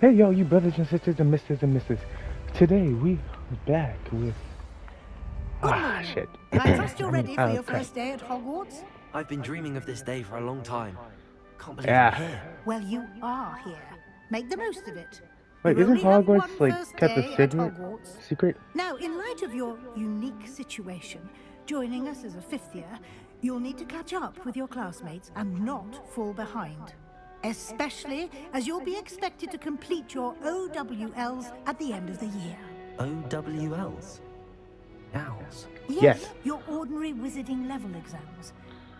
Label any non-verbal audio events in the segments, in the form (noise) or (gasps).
Hey, yo, you brothers and sisters and misters and misses. Today we are back with. Good Ah, morning. shit. I trust you're ready for Oh, your okay. first day at Hogwarts? I've been dreaming of this day for a long time. Can't believe Yeah. I'm here. Well, you are here. Make the most of it. Wait, You isn't Hogwarts like kept a secret? Secret? Now, in light of your unique situation, joining us as a fifth year, you'll need to catch up with your classmates and not fall behind. Especially as you'll be expected to complete your OWLs at the end of the year. OWLs? Owls. Yes. Your ordinary wizarding level exams.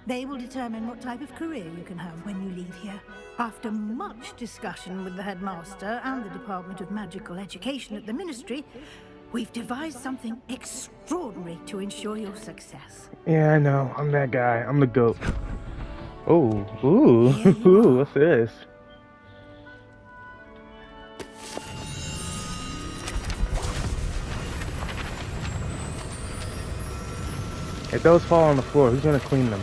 They will determine what type of career you can have when you leave here. After much discussion with the headmaster and the Department of Magical Education at the Ministry, we've devised something extraordinary to ensure your success. Yeah, I know. I'm that guy. I'm the goat. Oh, ooh, (laughs) ooh, what's this? If those fall on the floor, who's gonna clean them?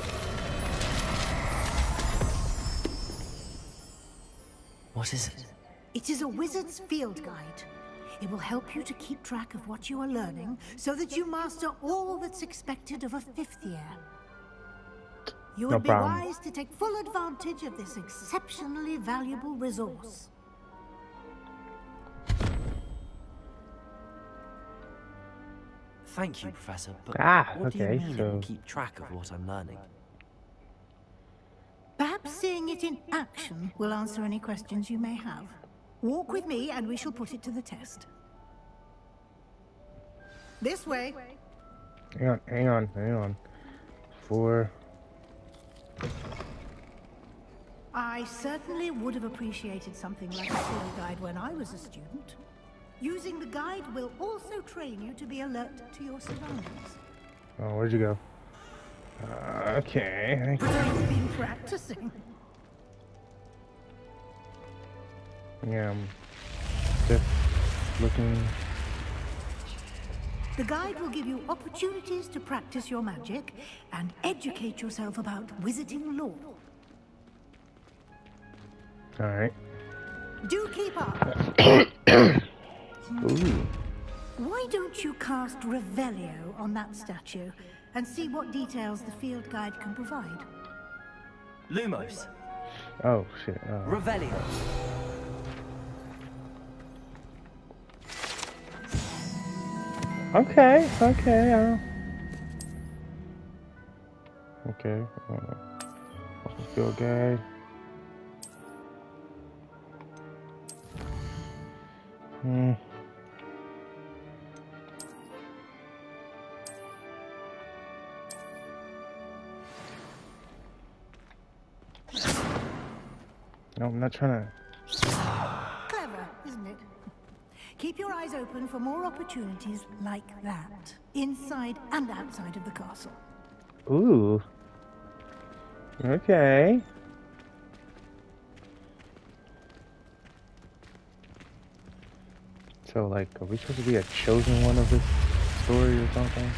What is it? It is a wizard's field guide. It will help you to keep track of what you are learning so that you master all that's expected of a fifth year. You No would be problem. wise to take full advantage of this exceptionally valuable resource. Thank you, Professor, but Ah, what do okay, you mean it will so- keep track of what I'm learning? Perhaps seeing it in action will answer any questions you may have. Walk with me and we shall put it to the test. This way. Hang on, hang on, hang on. Four. I certainly would have appreciated something like a field guide when I was a student. Using the guide will also train you to be alert to your surroundings. Oh, where'd you go? Uh, okay. But I've been practicing. Yeah, I'm just looking. The guide will give you opportunities to practice your magic and educate yourself about wizarding lore. All right. Do keep up. (coughs) Ooh. Why don't you cast Revelio on that statue and see what details the field guide can provide? Lumos. Oh shit. Oh. Revelio. Okay. Okay. Uh, okay. Uh, what's the field guide? Hmm. No, I'm not trying to. Keep your eyes open for more opportunities like that, inside and outside of the castle. Ooh. Okay. So, like, are we supposed to be a chosen one of this story or something?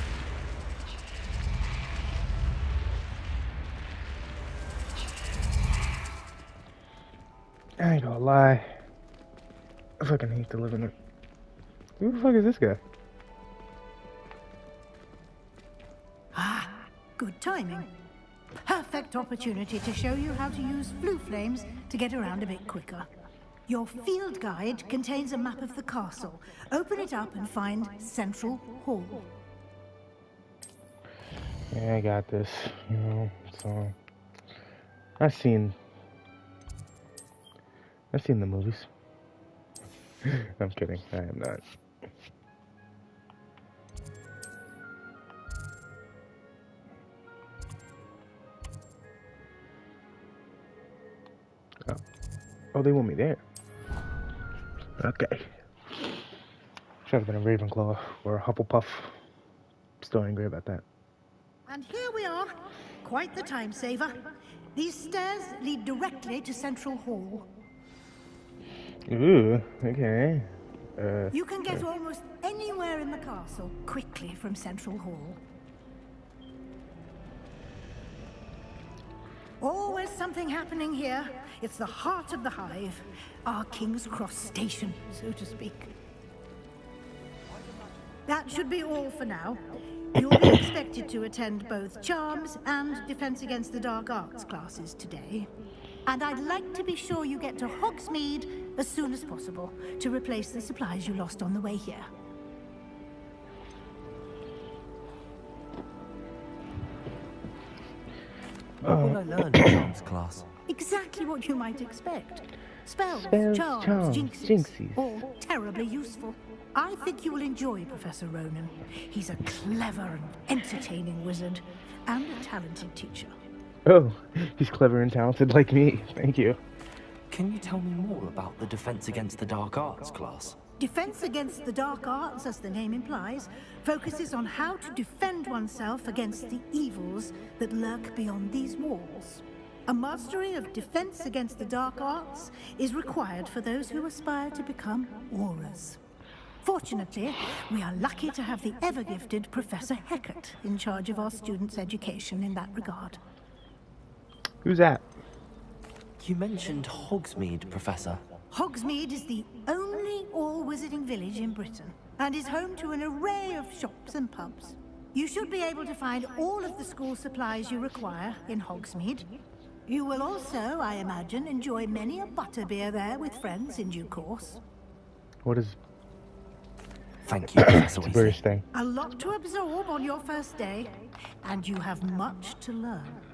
I ain't gonna lie. I fucking hate to live in it. Who the fuck is this guy? Ah, good timing. Perfect opportunity to show you how to use blue flames to get around a bit quicker. Your field guide contains a map of the castle. Open it up and find Central Hall. Yeah, I got this. You know, so I've seen I've seen the movies. (laughs) I'm kidding. I am not. Oh, they want me there. Okay. Should have been a Ravenclaw or a Hufflepuff. Still angry about that. And here we are. Quite the time saver. These stairs lead directly to Central Hall. Ooh, okay. Uh, You can get almost anywhere in the castle quickly from Central Hall. Always something happening here. It's the heart of the hive. Our King's Cross station, so to speak. That should be all for now. You'll be expected to attend both Charms and Defense Against the Dark Arts classes today. And I'd like to be sure you get to Hogsmeade as soon as possible to replace the supplies you lost on the way here. Uh, what I learn in Charms class? Exactly what you might expect. Spells, Spells, charms, charms, jinxes, jinxies. all terribly useful. I think you will enjoy Professor Ronan. He's a clever and entertaining wizard, and a talented teacher. Oh, he's clever and talented like me. Thank you. Can you tell me more about the Defense Against the Dark Arts class? Defense against the dark arts, as the name implies, focuses on how to defend oneself against the evils that lurk beyond these walls. A mastery of defense against the dark arts is required for those who aspire to become Aurors. Fortunately, we are lucky to have the ever-gifted Professor Hecat in charge of our students' education in that regard. Who's that? You mentioned Hogsmeade, Professor. Hogsmeade is the only all-wizarding village in Britain and is home to an array of shops and pubs. You should be able to find all of the school supplies you require in Hogsmeade. You will also, I imagine, enjoy many a butterbeer there with friends in due course. What is Thank you, Professor it's a British Weasley. thing? A lot to absorb on your first day, and you have much to learn.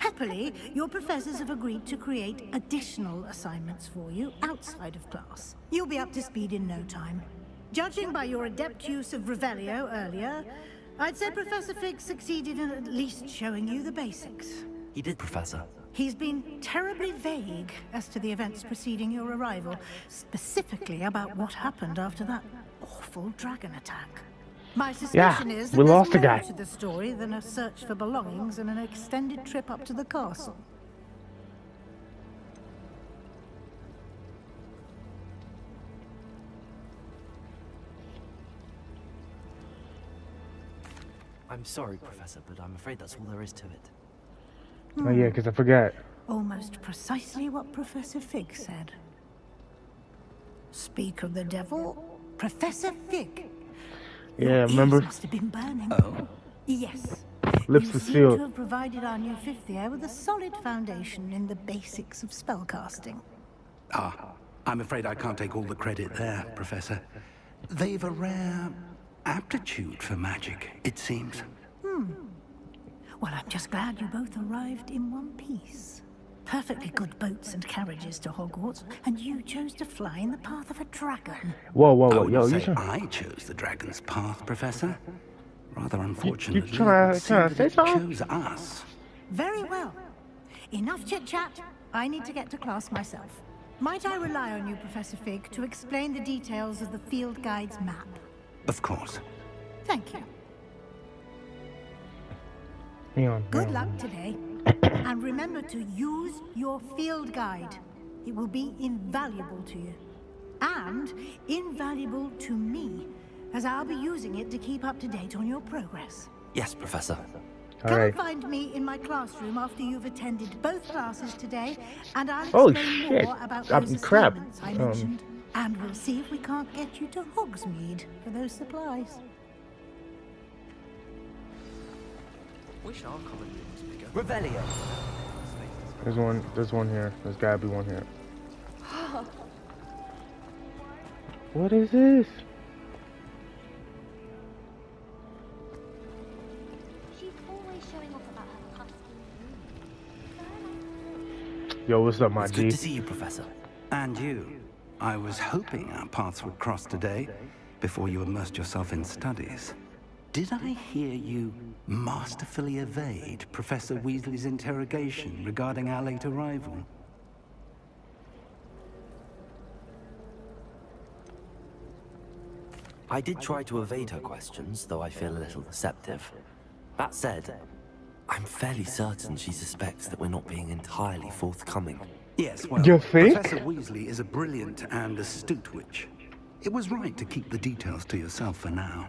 Happily, your professors have agreed to create additional assignments for you outside of class. You'll be up to speed in no time. Judging by your adept use of Revelio earlier, I'd say Professor Fig succeeded in at least showing you the basics. He did, Professor. He's been terribly vague as to the events preceding your arrival, specifically about what happened after that awful dragon attack. My suspicion is that we lost a more guy. to the story than a search for belongings and an extended trip up to the castle. I'm sorry, Professor, but I'm afraid that's all there is to it. Oh yeah, because I forgot. Almost precisely what Professor Fig said. Speak of the devil, Professor Fig. Your Yeah, remember? must have been burning. Oh? Yes. Lips you was seem sealed. to have provided our new fifth year with a solid foundation in the basics of spellcasting. Ah, I'm afraid I can't take all the credit there, Professor. They've a rare aptitude for magic, it seems. Hmm. Well, I'm just glad you both arrived in one piece. Perfectly good boats and carriages to Hogwarts, and you chose to fly in the path of a dragon. Whoa, whoa, I whoa, yo, you say I chose the dragon's path, Professor. Rather unfortunately, tryna- it seemed tryna that say it chose us. Very well. Enough chit-chat. I need to get to class myself. Might I rely on you, Professor Fig, to explain the details of the field guide's map? Of course. Thank you. hang on. hang Good on. luck today. And remember to use your field guide. It will be invaluable to you. And invaluable to me, as I'll be using it to keep up to date on your progress. Yes, Professor. All Come right. and find me in my classroom after you've attended both classes today, and I'll Holy explain shit. more about Um, those crap. assignments I Um. And we'll see if we can't get you to Hogsmeade for those supplies. Wish our common room was bigger. Revelio. There's one. There's one here. There's gotta be one here. (gasps) What is this? She's always showing off about her husky Yo, what's up, my It's G? good to see you, Professor. And you. I was hoping our paths would cross today, before you immersed yourself in studies. Did I hear you masterfully evade Professor Weasley's interrogation regarding our late arrival? I did try to evade her questions, though I feel a little deceptive. That said, I'm fairly certain she suspects that we're not being entirely forthcoming. Yes, well, You think? Professor Weasley is a brilliant and astute witch. It was right to keep the details to yourself for now.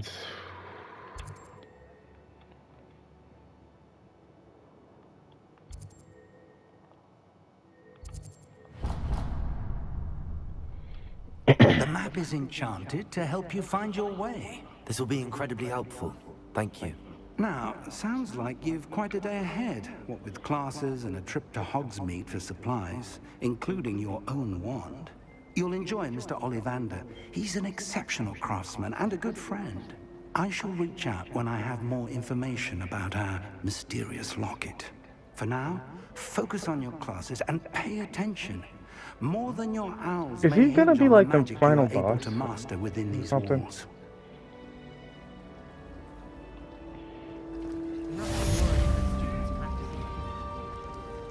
Let's The map is enchanted to help you find your way. This will be incredibly helpful. Thank you. Now, sounds like you've quite a day ahead, what with classes and a trip to Hogsmeade for supplies, including your own wand. You'll enjoy Mr. Ollivander. He's an exceptional craftsman and a good friend. I shall reach out when I have more information about our mysterious locket. For now, focus on your classes and pay attention. More than your owls Is may he gonna be like the magic you final are able boss to master within these something? walls.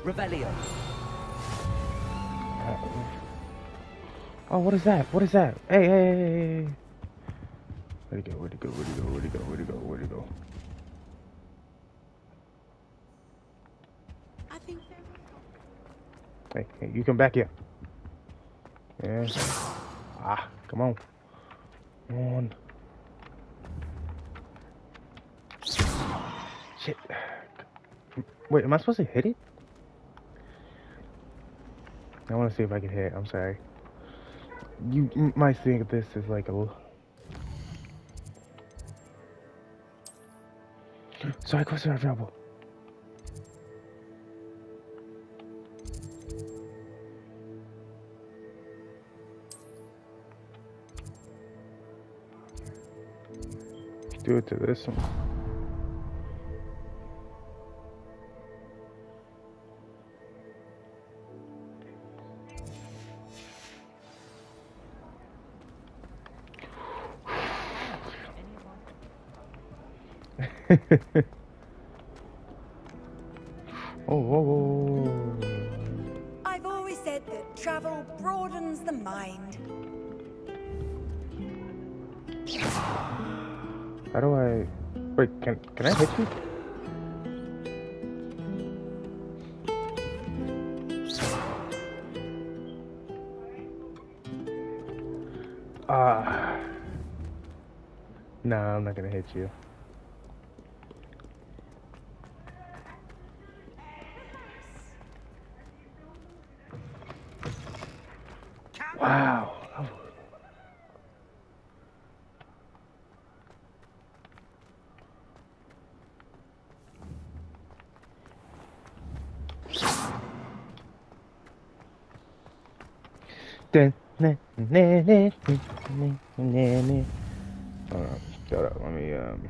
Revelio. Uh, Oh, what is that? What is that? Hey, hey, hey, hey, hey. Where'd he go? Where'd he go? Where'd he go? Where'd he go? Where'd he go? Where'd he go? I think Hey, hey, you come back here. Yeah. Ah, come on. Come on. Shit. Wait, am I supposed to hit it? I want to see if I can hit it. I'm sorry. You might think this is like a. Sorry, quests are available. Do it to this one. Oh, whoa, whoa. I've always said that travel broadens the mind. How do I? Wait, can can I hit you? Ah. no, I'm not gonna hit you. Dun, na, na, na, na, na, na. Hold on, shut up. Let me um.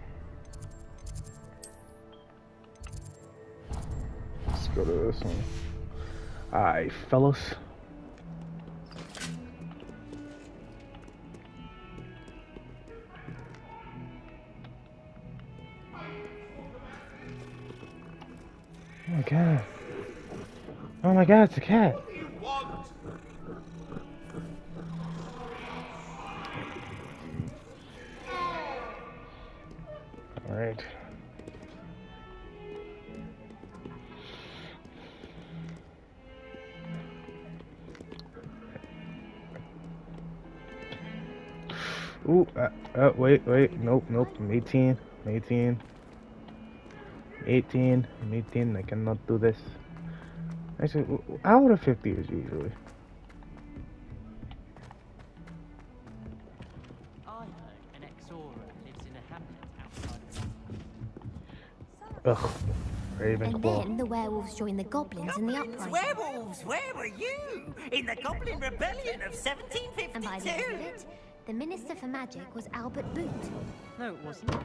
Let's go to this one. Alright, fellas. Oh my god. Oh my god, it's a cat. Oh, wait, wait. Nope, nope. I'm 18. I'm 18. 18. I'm 18. I cannot do this. Actually, how old are 50 is usually? Ugh. Ravenclaw. And then the werewolves join the goblins, goblins in the uprising. Werewolves, where were you? In the Goblin Rebellion of 1752? And by the end of it, the Minister for Magic was Albert Boot. No, it wasn't. (gasps)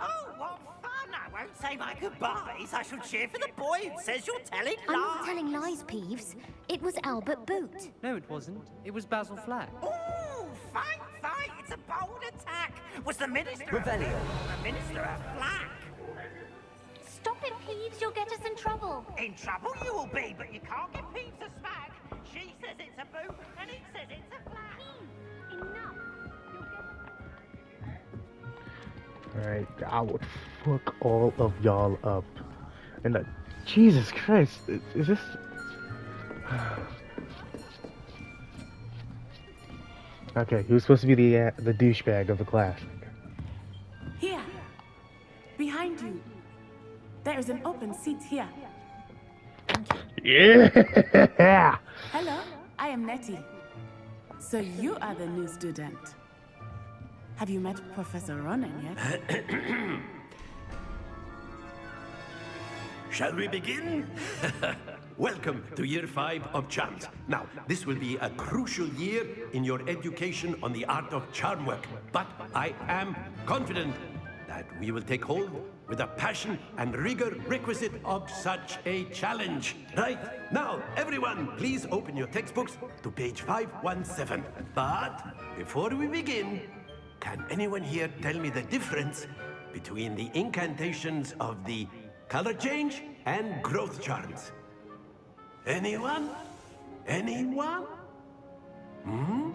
Oh, what fun! I won't say my goodbyes. I shall cheer for the boy who says you're telling lies. I'm lies. not telling lies, Peeves. It was Albert Boot. No, it wasn't. It was Basil Flack. Ooh, fight, fight! It's a bold attack. Was the minister? Revelio. The minister a black? Stop it, Peeves. You'll get us in trouble. In trouble you will be, but you can't give Peeves a smack. She says it's a boot, and he says it's a flag. Enough. Alright, I would fuck all of y'all up. And the, Jesus Christ, is, is this? (sighs) okay, he was supposed to be the uh, the douchebag of the class. Here. Behind you. There is an open seat here. Yeah. (laughs) Hello, I am Natty. So you are the new student. Have you met Professor Ronan yet? (coughs) Shall we begin? (laughs) Welcome to year five of charms. Now, this will be a crucial year in your education on the art of charm work. But I am confident that we will take hold with the passion and rigor requisite of such a challenge. Right? Now, everyone, please open your textbooks to page 517. But before we begin, can anyone here tell me the difference between the incantations of the color change and growth charms? Anyone? Anyone? Hmm?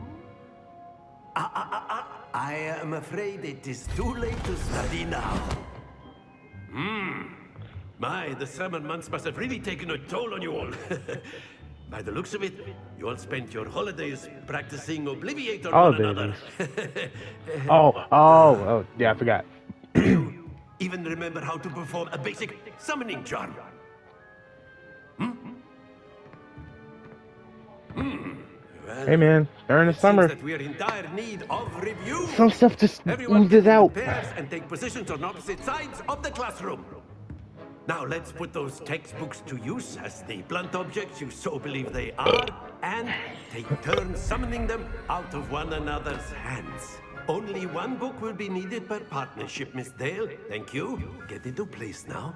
Ah, ah, ah, ah. I am afraid it is too late to study now. Hmm. My, the summer months must have really taken a toll on you all. (laughs) By the looks of it, you all spent your holidays practicing Obliviate on Oh, one another. (laughs) Oh, oh, oh, yeah, I forgot. you Even remember how to perform a basic summoning charm. Hmm? Hmm. Well, Hey man, during the summer, that we are in dire need of review. some stuff just Everyone oozes out. and take positions on opposite sides of the classroom. Now let's put those textbooks to use as the blunt objects you so believe they are, and take turns summoning them out of one another's hands. Only one book will be needed per partnership, Miss Dale. Thank you. Get into place now.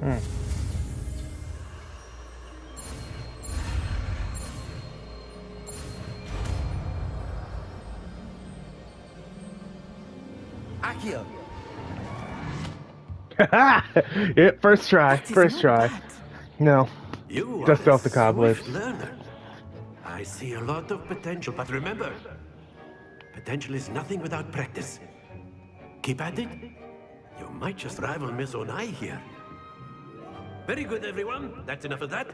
Accio! (laughs) yeah, first try, That is first try. bad. No, You Dust are off the a cobwebs. swift learner. I see a lot of potential, but remember, potential is nothing without practice. Keep at it. You might just rival Miss Onai here. Very good, everyone. That's enough of that.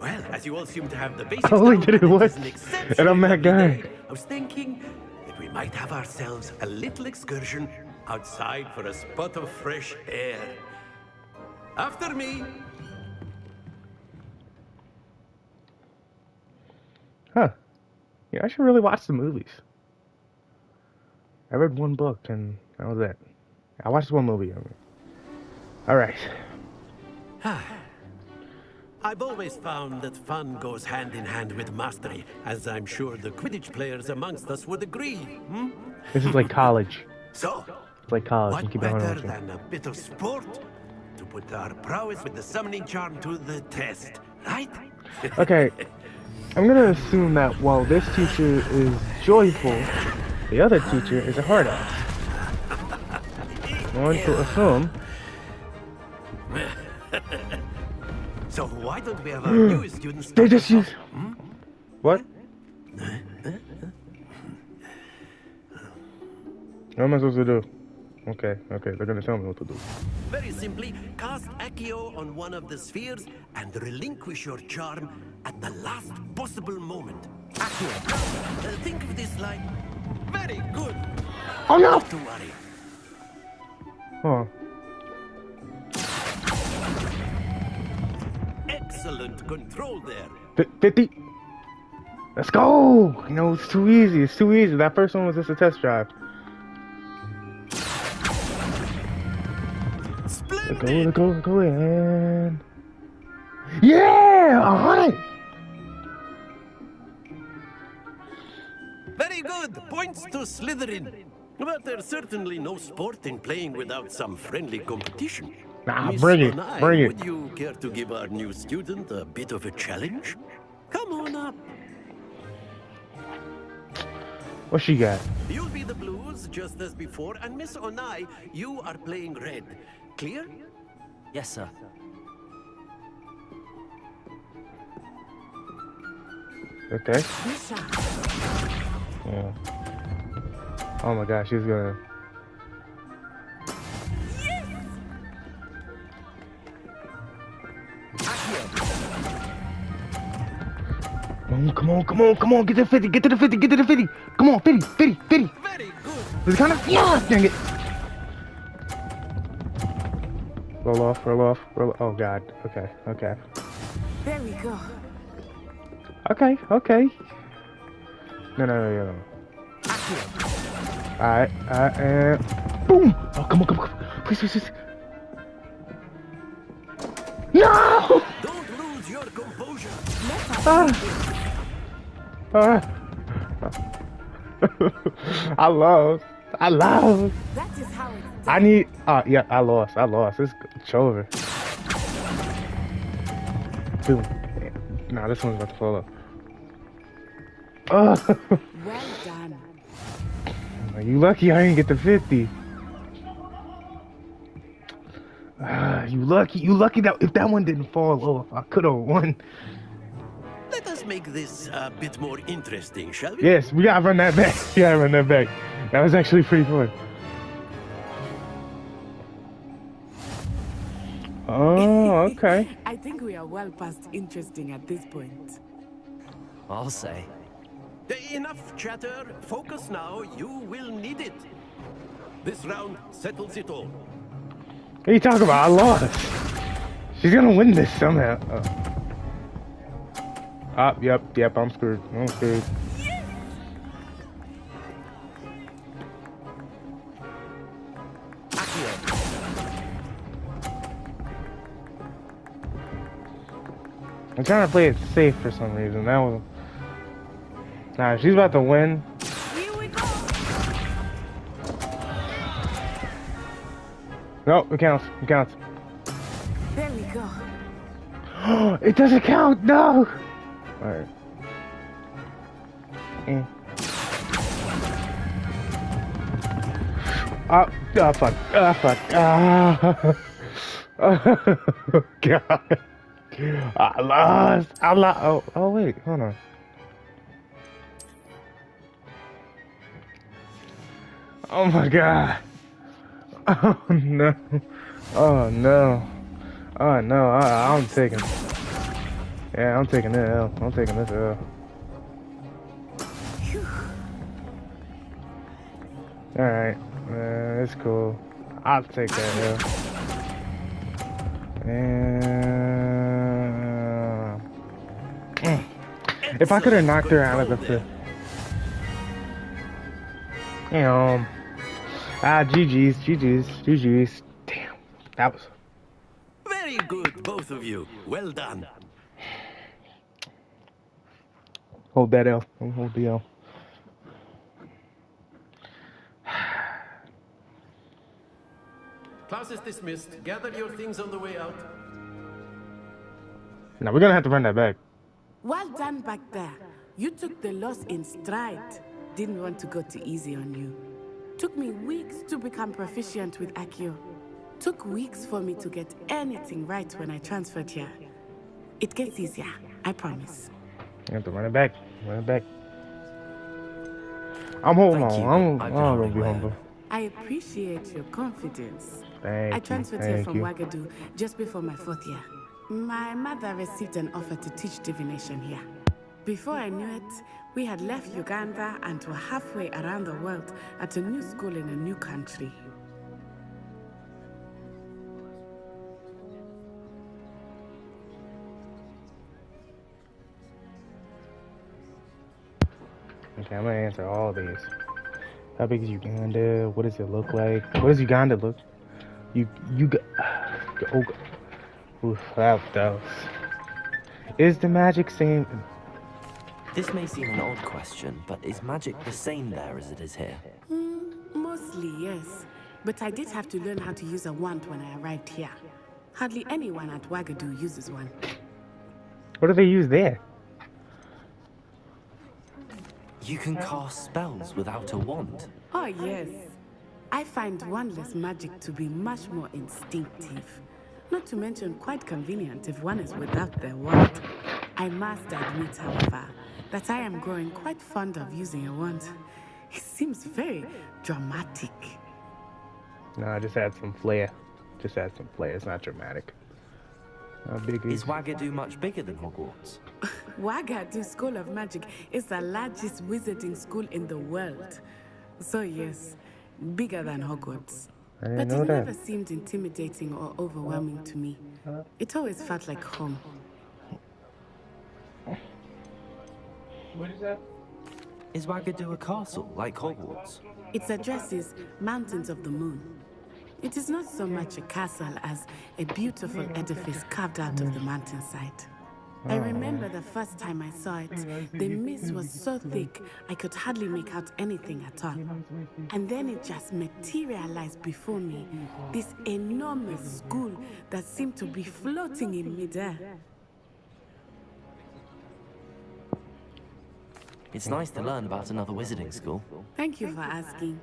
Well, as you all seem to have the basics I only down, did it and once, an and I'm that guy. day, I was thinking that we might have ourselves a little excursion outside for a spot of fresh air. After me. huh? Yeah, I should really watch the movies. I read one book and that was it. I watched one movie. I mean. All right. (sighs) I've always found that fun goes hand in hand with mastery, as I'm sure the Quidditch players amongst us would agree. Hmm? This is like (laughs) college. So, Like college. what You keep better watching. than a bit of sport to put our prowess with the summoning charm to the test, right? (laughs) Okay, I'm gonna assume that while this teacher is joyful, the other teacher is a hard ass. Going to assume. (laughs) So why don't we have our new hmm. students They just use. off? What? What am I supposed to do? Okay, okay, they're gonna tell me what to do. Very simply, cast Accio on one of the spheres and relinquish your charm at the last possible moment. Accio. Uh, think of this like very good. Oh no! Not to worry. Oh, Excellent control there. Fi- 50. Let's go! You know, it's too easy. It's too easy. That first one was just a test drive. Go, let's go, let's go in. Yeah! Alright! Very good. Points to Slytherin. But there's certainly no sport in playing without some friendly competition. Nah, Miss bring it. Onai, Bring it. Would you care to give our new student a bit of a challenge? Come on up. What she got? You'll be the blues just as before, and Miss Onai, you are playing red. Clear? Yes, sir. Okay. Yeah. Oh my gosh, she's gonna. Come on, come on, come on, come on, get to the 50, get to the 50, get to the 50. Come on, 50, 50, 50. Very good. Is it kind of? Yeah, dang it. Roll off, roll off, roll Oh god. Okay, okay. There we go. Okay, okay. No, no, no, no. Alright, alright, and boom! Oh, come on, come on, come on. Please, please, please. No! Don't lose your composure. Ah! Ah! (laughs) I lost. I lost. That is how I need. Oh yeah, I lost. I lost. It's, it's over. Boom. Nah, this one's about to fall off. Oh, well done. Are you lucky I didn't get the 50. Ah, you lucky. You lucky that if that one didn't fall off, I could have won. Let us make this a bit more interesting, shall we? Yes, we gotta run that back. (laughs) We gotta run that back. That was actually pretty fun. Oh, (laughs) okay. I think we are well past interesting at this point. I'll say. Enough chatter. Focus now. You will need it. This round settles it all. What are you talking about? I lost. She's gonna win this somehow. Oh. Ah, yep, yep, I'm screwed. I'm screwed. I'm trying to play it safe for some reason. That was. Nah, she's about to win. We go. No, it counts. It counts. There we go. (gasps) it doesn't count. No. All right. Eh. Oh, oh, fuck. Oh, fuck. Ah. (laughs) Oh, God. I lost. I lost. Oh, oh, wait. Hold on. Oh, my God. (laughs) Oh, no. Oh, no. Oh, no. I, I'm taking... Yeah, I'm taking this L. I'm taking this L. Alright. Uh, it's cool. I'll take that L. And... If I could have knocked her out of the fifth. Damn. Ah, GG's, GG's, GG's. Damn. That was... Very good, both of you. Well done. Hold that L. Hold the L. Class is dismissed. Gather your things on the way out. Now we're gonna have to run that back. Well done back there. You took the loss in stride. Didn't want to go too easy on you. Took me weeks to become proficient with Accio. Took weeks for me to get anything right when I transferred here. It gets easier, I promise. You have to run it back. Run it back. I'm holding Thank on. you, I'm, I'm I gonna be humble. I appreciate your confidence. Thank I you. transferred here Thank from you. Wagadu just before my fourth year. My mother received an offer to teach divination here. Before I knew it, we had left Uganda and were halfway around the world at a new school in a new country. Okay, I'm gonna answer all these. How big is Uganda? What does it look like? What does Uganda look? You you got. (sighs) Oof, that, that. Is the magic same? This may seem an odd question, but is magic the same there as it is here? Mm, mostly, yes. But I did have to learn how to use a wand when I arrived here. Hardly anyone at Wagadu uses one. What do they use there? You can cast spells without a wand. Oh, yes. I find wandless magic to be much more instinctive. Not to mention quite convenient if one is without their wand. I must admit, however, that I am growing quite fond of using a wand. It seems very dramatic. No, I just add some flair. Just add some flair. It's not dramatic. How big is? Is Wagadu much bigger than Hogwarts? (laughs) Wagadu School of Magic is the largest wizarding school in the world. So yes, bigger than Hogwarts. I But it that. never seemed intimidating or overwhelming to me. It always felt like home. What is that? Is Wagadu a castle, like Hogwarts? Its address is Mountains of the Moon. It is not so much a castle as a beautiful edifice carved out of the mountainside. I remember the first time I saw it, the mist was so thick I could hardly make out anything at all. And then it just materialized before me, this enormous school that seemed to be floating in midair. It's nice to learn about another wizarding school. Thank you for asking.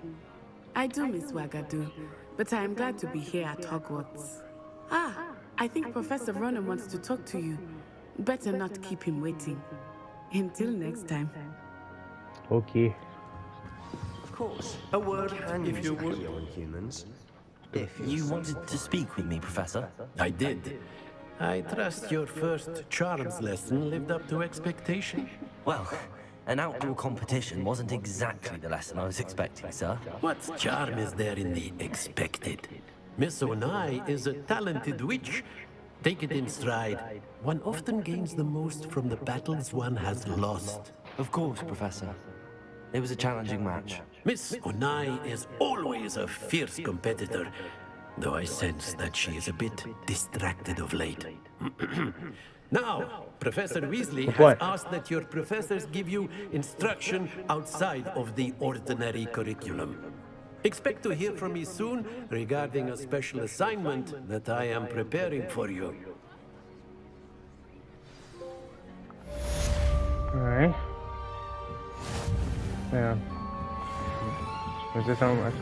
I do miss Wagadu, but I am glad to be here at Hogwarts. Ah, I think Professor Ronan wants to talk to you. Better not keep him waiting. Until next time. Okay. Of course. A word hand if you would. on humans. If You wanted to speak with me, Professor? I did. I trust your first charms lesson lived up to expectation. Well, an outdoor competition wasn't exactly the lesson I was expecting, sir. What charm is there in the expected? Miss Onai is a talented witch. Take it in stride. One often gains the most from the battles one has lost. Of course, Professor. It was a challenging match. Miss Onai is always a fierce competitor, though I sense that she is a bit distracted of late. (clears throat) now, Professor Weasley has asked that your professors give you instruction outside of the ordinary curriculum. Expect to hear from me soon regarding a special assignment that I am preparing for you. Alright. Yeah. Was this how much?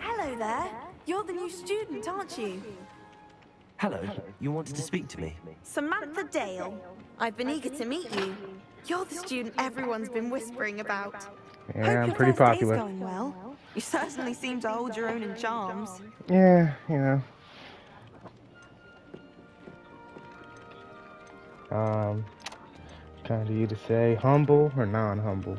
Hello there. You're the new student, aren't you? Hello, you wanted to speak to me? Samantha Dale. I've been eager to meet you. You're the student everyone's been whispering about. Yeah, Hope I'm your pretty first day's popular. going well. You certainly (laughs) seem to hold your own in charms. Yeah, you know. Um, kind of you to say humble or non-humble.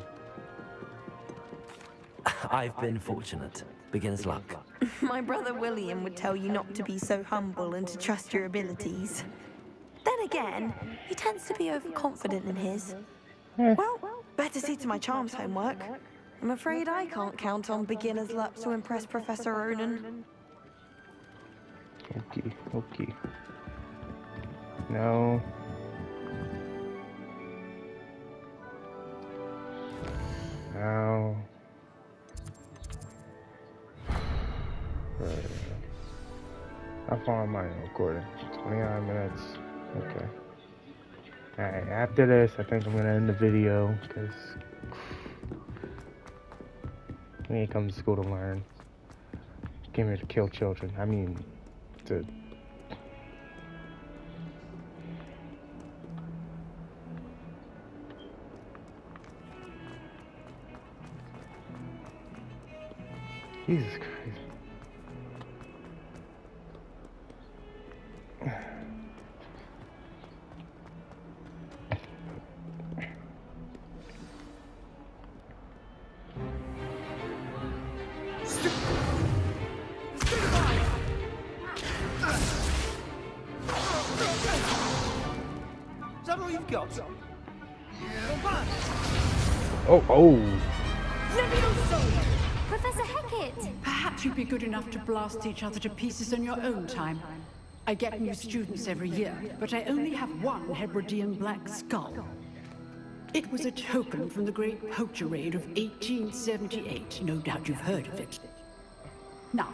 (laughs) I've been fortunate. Beginner's luck. (laughs) My brother William would tell you not to be so humble and to trust your abilities. Then again, he tends to be overconfident in his. Well, better see to my charms homework. I'm afraid I can't count on beginner's luck to impress Professor Ronan. Okay, okay. No. No. Right. How far am I recording? 29 minutes. Okay. Alright, after this, I think I'm gonna end the video because (sighs) we ain't come to school to learn. Came here to kill children. I mean, to Jesus Christ. That all you've got? Oh, oh. Professor Hecat! Perhaps you'd be good enough to blast each other to pieces in your own time. I get new students every year, but I only have one Hebridean black skull. It was a token from the Great Poacher Raid of 1878. No doubt you've heard of it. Now,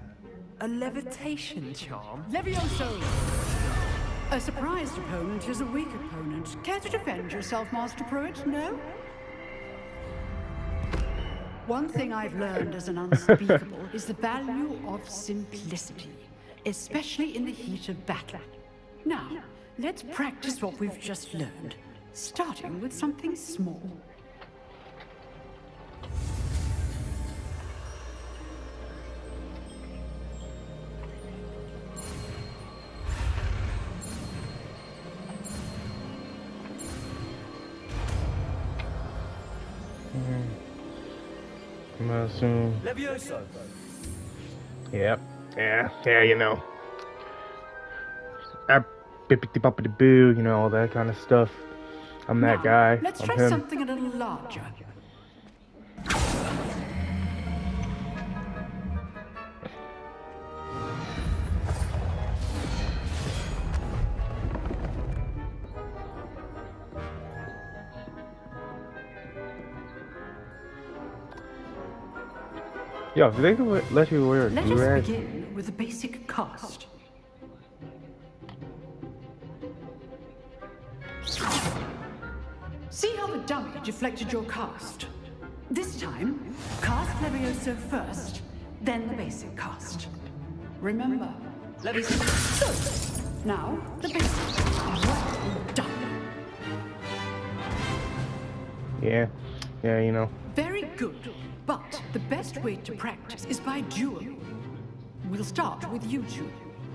A levitation charm? Levioso! A surprised opponent is a weak opponent. Care to defend yourself, Master Pruitt? No? One thing I've learned as an unspeakable is the value of simplicity, especially in the heat of battle. Now, let's practice what we've just learned, starting with something small. Levioso! Yep. Yeah. Yeah. You know. Ah, bippity boppity boo. You know all that kind of stuff. I'm that Now, guy. Let's I'm try him. something a little larger. If they let you wear Let us begin with a basic cast. See how the dummy deflected your cast? This time, cast Levioso first, then the basic cast. Remember, Levioso. Now, the basic. Well done. yeah, yeah, you know. Very good. But the best way to practice is by duel. We'll start with you two.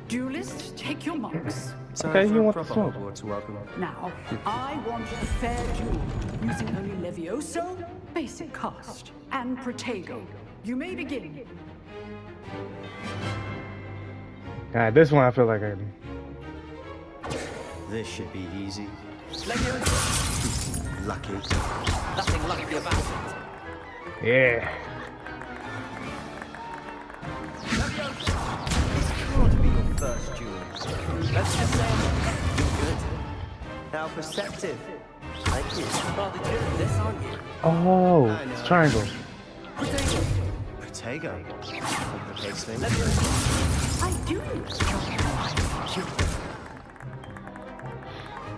Duelists, take your marks. Okay, you want the smoke? welcome. Now, I want a fair duel, using only Levioso, basic cast, and Protego. You may begin. God, this one I feel like I. This should be easy. Levioso! Lucky. Nothing lucky about it. Yeah. This can't be your first duel. Let's just say you're good. How perceptive. Thank you. Rather good at this, aren't you? Oh, it's know. triangle. Protego. Complicates things. I do.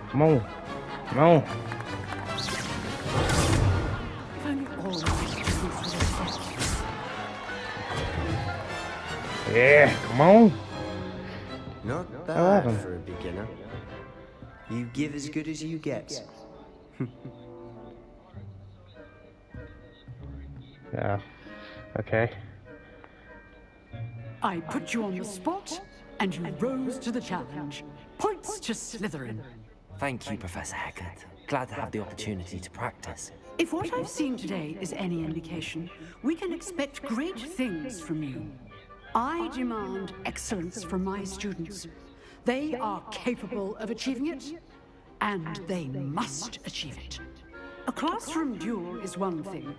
Come on, come on. Yeah, come on. Not bad happened? for a beginner. You give as good as you get. (laughs) Yeah. Okay. I put you on the spot, and you rose to the challenge. Points to Slytherin. Thank you, Professor Hecat. Glad to have the opportunity to practice. If what I've seen today is any indication, we can expect great things from you. I demand excellence from my students. They are capable of achieving it, and they must achieve it. A classroom duel is one thing,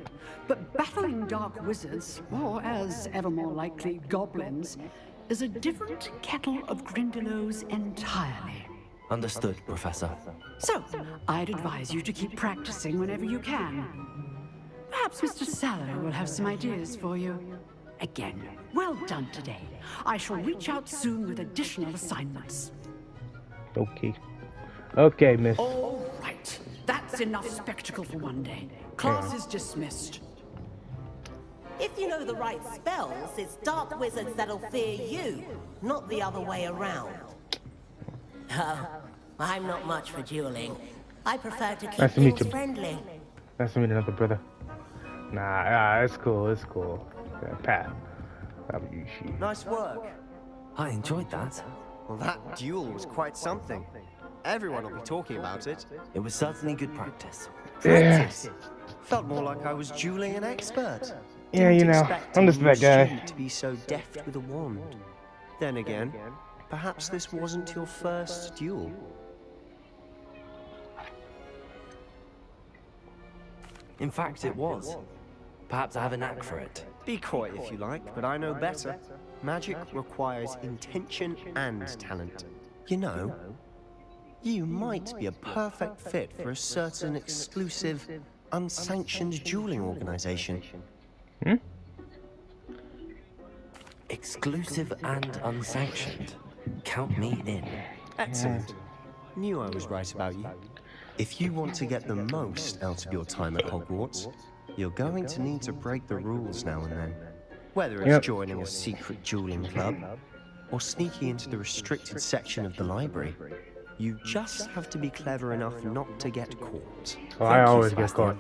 but battling dark wizards, or as ever more likely, goblins, is a different kettle of Grindylows entirely. Understood, Professor. So, I'd advise you to keep practicing whenever you can. Perhaps Mr. Sallow will have some ideas for you. Again, well done today. I shall reach out soon with additional assignments. Okay. Okay, miss. All right, that's enough spectacle for one day. Class is dismissed. If you know the right spells, it's dark wizards that'll fear you, not the other way around. Oh, (laughs) I'm not much for dueling. I prefer to keep Nice to meet you. friendly. Nice to meet another brother. Nah, ah, it's cool, it's cool. Yeah, Pat. Tabushi. Nice work. I enjoyed that. Well, that duel was quite something. Everyone will be talking about it. It was certainly good practice. Practice. Felt more like I was dueling an expert. Yeah, you know, I'm just new that guy. To be so deft with a wand. Then again, perhaps this wasn't your first duel. In fact, it was. Perhaps I have a knack for it. Be coy if you like, but I know better. Magic requires intention and talent. You know, you might be a perfect fit for a certain exclusive, unsanctioned dueling organization. Hmm? Exclusive and unsanctioned. Count me in. Excellent. Knew I was right about you. If you want to get the most out of your time at Hogwarts, you're going to need to break the rules now and then. Whether it's Yep. joining a secret dueling club or sneaking into the restricted section of the library, you just have to be clever enough not to get caught. Oh, I always get caught.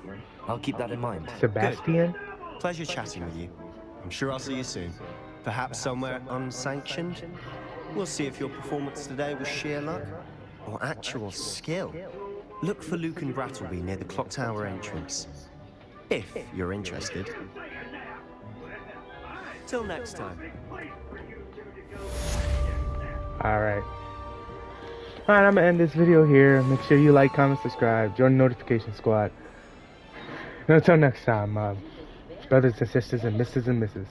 I'll keep that in mind. Sebastian? Pleasure chatting with you. I'm sure I'll see you soon. Perhaps somewhere unsanctioned. We'll see if your performance today was sheer luck or actual skill. Look for Lucan Brattleby near the clock tower entrance. If you're interested. Till next time. Alright. Alright, I'm gonna end this video here. Make sure you like, comment, subscribe, join the notification squad. Until next time, uh, brothers and sisters and misters and misses.